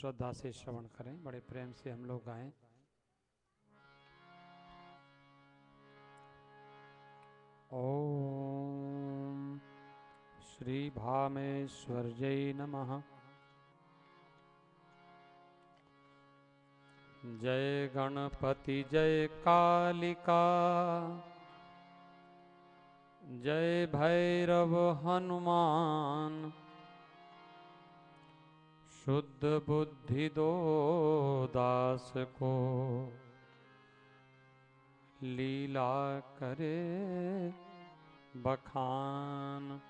श्रद्धा से श्रवण करें, बड़े प्रेम से हम लोग गाएँ। भामेश्वर जय नमः। जय गणपति, जय कालिका। जय भैरव हनुमान। शुद्ध बुद्धि दो दास को लीला करे बखान।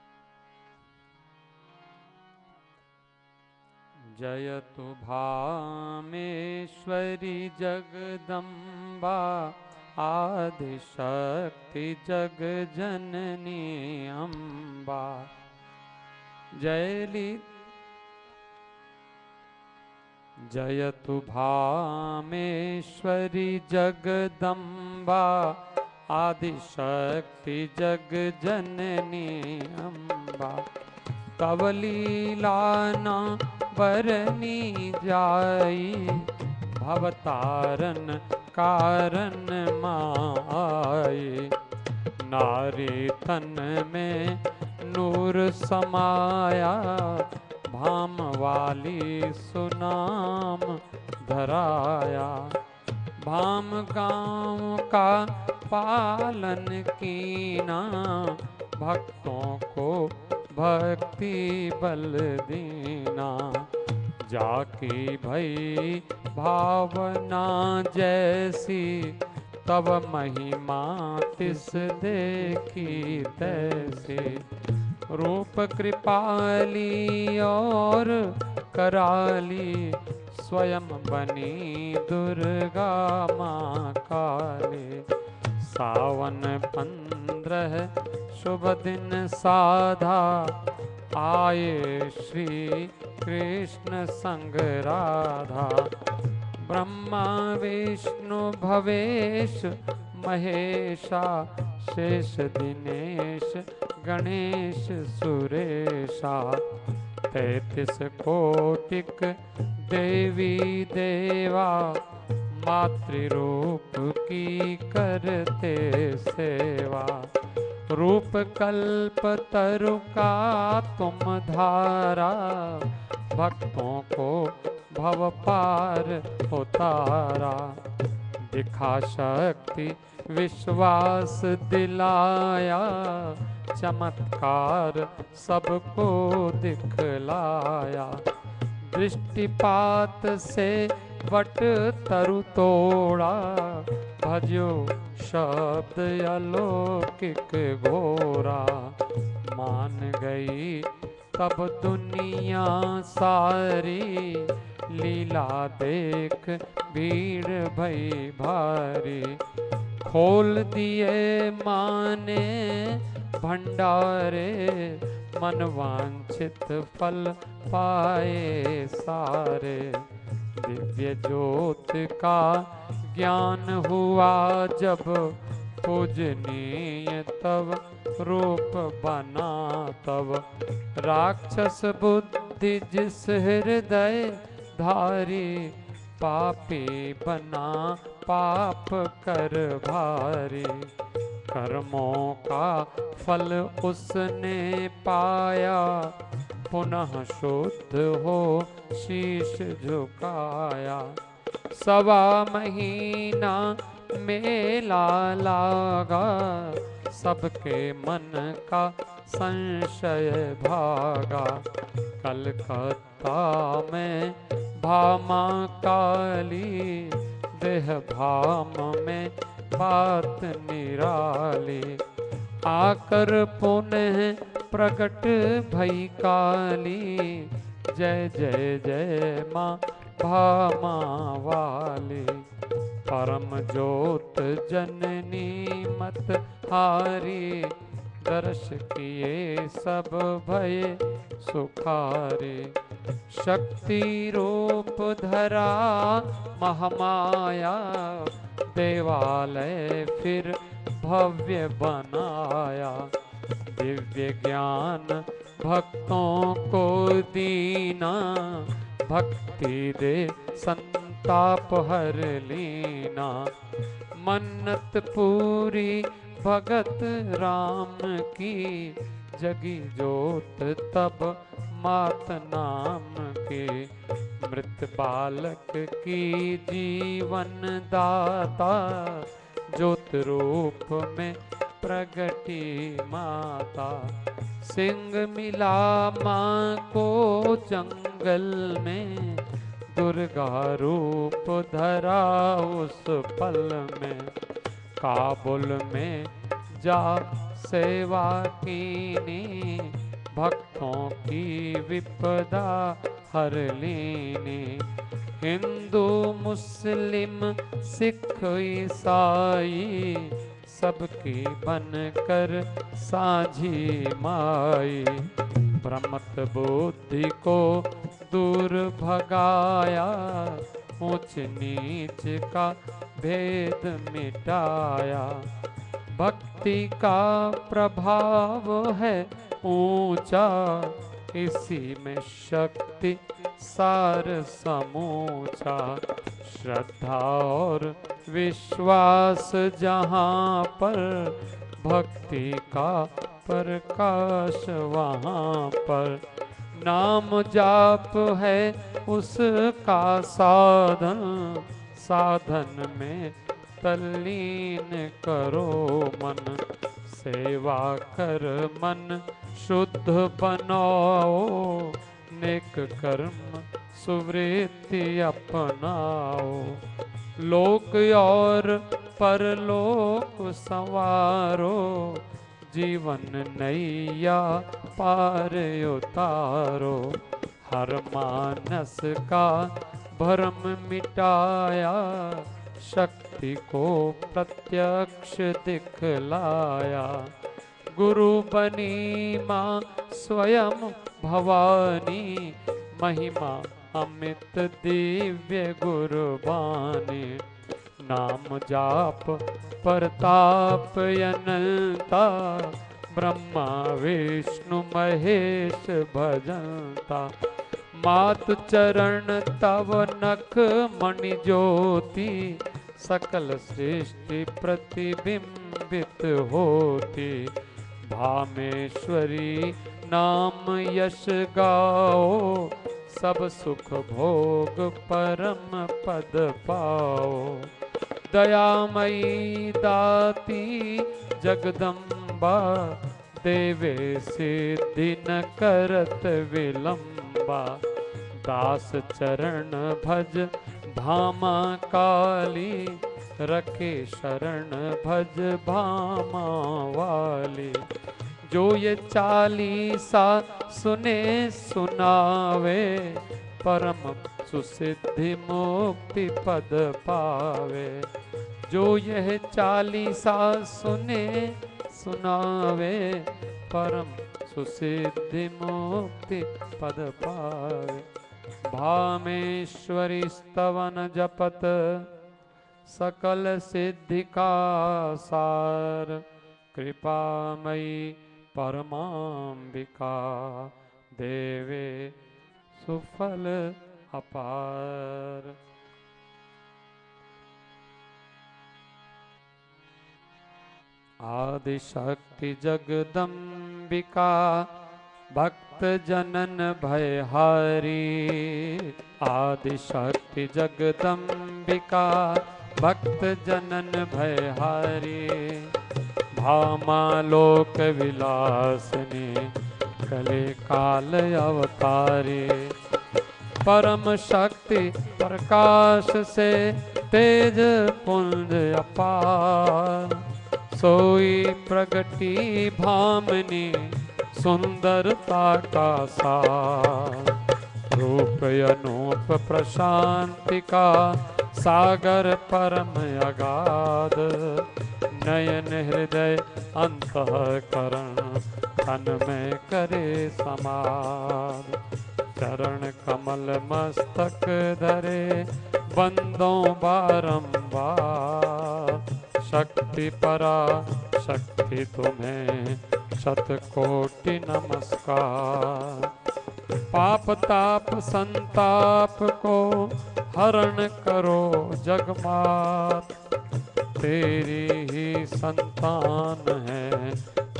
जयतु भामेश्वरी जगदम्बा, आदिशक्ति जग जननी अम्बा जयली जयतु भामेश्वरी जगदम्बा, आदिशक्ति जग जननी अम्बा। कवलीलाना बरनी जाई, भवतारन कारण माई। नारी तन में नूर समाया भाम वाली सुनाम धराया। भाम गाँव का पालन कीना, भक्तों को भक्ति बल दीना। जाकी भई भावना जैसी, तब महिमा तिस देखी तैसी। रूप कृपाली और कराली, स्वयं बनी दुर्गा माँ काली। सावन पंद्रह शुभ दिन साधा, आए श्री कृष्ण संग राधा। ब्रह्मा विष्णु भवेश, महेशा शेष दिनेश गणेश सुरेशा, तैतीस कोटिक देवी देवा, मातृरूप की करते सेवा। रूप कल्प तरु का तुम धारा, भक्तों को भव पार उतारा। दिखा शक्ति विश्वास दिलाया चमत्कार सबको दिखलाया। दृष्टिपात से वट तरु तोड़ा। भजो शब्द अलौकिक घोरा। मान गई तब दुनिया सारी। लीला देख भीड़ भई भारी। खोल दिए माने भंडारे मन वांछित फल पाए सारे। दिव्य ज्योत का ज्ञान हुआ जब पूजनीय तब रूप बना तब राक्षस बुद्धि जिस हृदय धारी पापी बना पाप कर भारी। कर्मों का फल उसने पाया। पुनः शुद्ध हो शीश झुकाया। सवा महीना मेला लागा। सबके मन का संशय भागा। कलकत्ता में भामा काली देह भाम में बात निराली। आकर पुनः प्रकट भई काली। जय जय जय माँ भामा वाली परम ज्योत जननी मत हारी। दर्श किए सब भय सुखारे। शक्ति रूप धरा महामाया। देवालय फिर भव्य बनाया। दिव्य ज्ञान भक्तों को दीना। भक्ति दे संताप हर लीना। मन्नत पूरी भगत राम की। जगी जोत तब मात नाम के। मृत बालक की जीवन दाता, ज्योत रूप में प्रगटी माता। सिंह मिला माँ को जंगल में, दुर्गा रूप धरा उस पल में। काबुल में जा सेवा कीनी, भक्तों की विपदा हर लेने, हिंदू, मुस्लिम, सिख, ईसाई, सबकी बनकर साझी माई। भ्रमत बुद्धि को दूर भगाया, ऊंच नीच का भेद मिटाया। भक्ति का प्रभाव है ऊँचा इसी में शक्ति सार समूचा, श्रद्धा और विश्वास जहाँ पर, भक्ति का प्रकाश वहाँ पर। नाम जाप है उसका साधन साधन में तल्लीन करो मन। सेवा कर मन शुद्ध बनाओ, नेक कर्म सुवृत्ति अपनाओ। लोक और परलोक संवारो, जीवन नैया पार उतारो। हर मानस का भरम मिटाया शक्ति को प्रत्यक्ष दिखलाया। गुरु बनी माँ स्वयं भवानी। महिमा अमित दिव्य गुरुबानी। नाम जाप प्रताप अनंता ब्रह्मा विष्णु महेश भजनता मात चरण तव नख मणि ज्योति, सकल सृष्टि प्रतिबिंबित होती। भामेश्वरी, नाम यश गाओ, सब सुख भोग परम पद पाओ। दयामयी दाती, जगदम्बा, देवे सिद्धि न करत विलंबा। दास चरण भज भामा काली रखे शरण भज भामा वाली जो ये चालीसा सुने सुनावे, परम सुसिद्धि मुक्ति पद पावे। जो यह चालीसा सुने सुनावे, परम सुसिद्धि मुक्ति पद पावे। भामेश्वरी स्तवन जपत सकल सिद्धि का सार। कृपामयी परमाम्बिका देवे सुफल अपार। आदिशक्ति जगदम्बिका भक्त जनन भयहारी, आदिशक्ति जगदम्बिका भक्त जनन भयहारी भामा लोक विलासनी कले काल अवतारी। परम शक्ति प्रकाश से तेज पुंज अपार, सोई प्रगति भामनी सुंदरता का सार रूप अनूप प्रशांति का सागर परम अगाध। नयन हृदय अंतकरण तन में करे समाद चरण कमल मस्तक धरे बंदों बारंबार। शक्ति परा शक्ति तुम्हें शत कोटि नमस्कार। पाप, ताप, संताप को हरण करो जगमात। तेरी ही संतान है,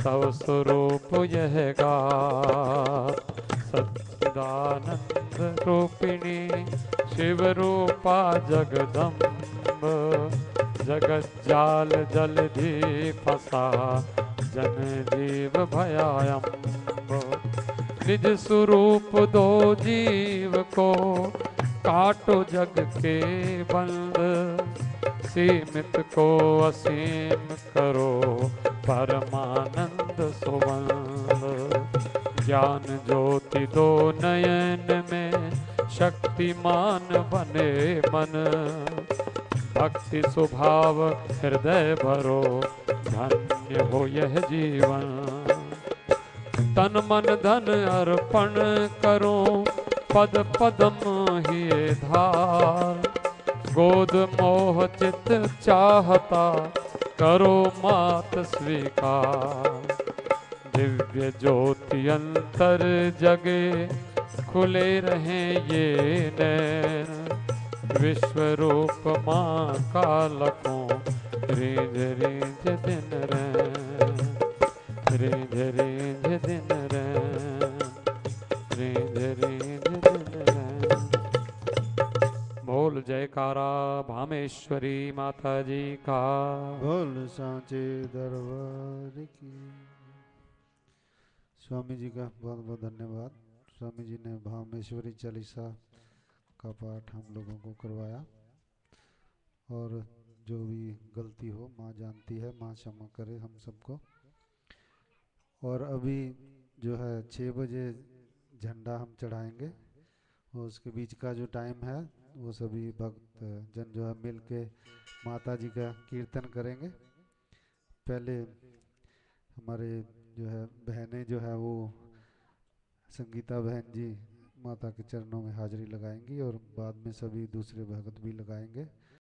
तव स्वरूप यह गात। सच्चिदानंद रूपिणी, शिव रूपा जगदम्ब। जगत जाल जलधि फसा जन जीव भयायम्ब निज स्वरूप दो जीव को काटो जग के बंद। सीमित को असीम करो परमानंद सुवंद। ज्ञान ज्योति दो नयन में शक्तिमान बने मन। भक्ति स्वभाव हृदय भरो, धन्य हो यह जीवन। तन मन धन अर्पण करो, पद पदम ही धार। गोद मोह चित चाहता करो मात स्वीकार। दिव्य ज्योति अंतर जगे, खुले रहे ये नैन। विश्व रूप माँ का लखों रेंज रेंज दिन रेंज रेंज दिन रेंज रेंज दिन बोल जयकारा भामेश्वरी माता जी का। बोल सांचे दरबार की। स्वामी जी का बहुत बहुत धन्यवाद। स्वामी जी ने भामेश्वरी चालीसा का पाठ हम लोगों को करवाया। और जो भी गलती हो, माँ जानती है, माँ क्षमा करे हम सबको। और अभी जो है छः बजे झंडा हम चढ़ाएँगे। और उसके बीच का जो टाइम है, वो सभी भक्त, जन जो है मिल के माता जी का कीर्तन करेंगे। पहले हमारे जो है बहनें जो है वो संगीता बहन जी माता के चरणों में हाजिरी लगाएँगी और बाद में सभी दूसरे भगत भी लगाएँगे।